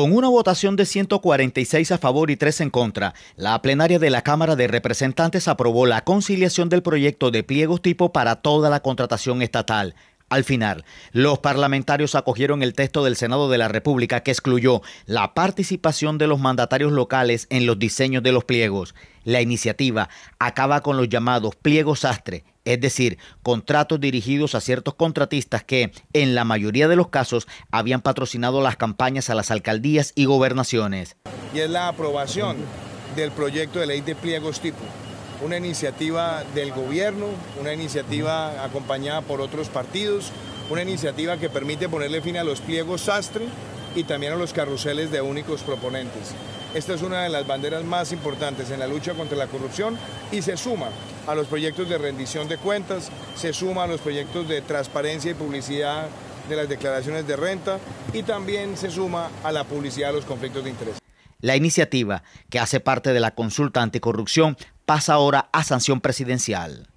Con una votación de 146 a favor y 3 en contra, la plenaria de la Cámara de Representantes aprobó la conciliación del proyecto de pliegos tipo para toda la contratación estatal. Al final, los parlamentarios acogieron el texto del Senado de la República que excluyó la participación de los mandatarios locales en los diseños de los pliegos. La iniciativa acaba con los llamados pliegos sastre, es decir, contratos dirigidos a ciertos contratistas que, en la mayoría de los casos, habían patrocinado las campañas a las alcaldías y gobernaciones. Y es la aprobación del proyecto de ley de pliegos tipo una iniciativa del gobierno, una iniciativa acompañada por otros partidos, una iniciativa que permite ponerle fin a los pliegos sastre y también a los carruseles de únicos proponentes. Esta es una de las banderas más importantes en la lucha contra la corrupción y se suma a los proyectos de rendición de cuentas, se suma a los proyectos de transparencia y publicidad de las declaraciones de renta y también se suma a la publicidad de los conflictos de interés. La iniciativa, que hace parte de la consulta anticorrupción, pasa ahora a sanción presidencial.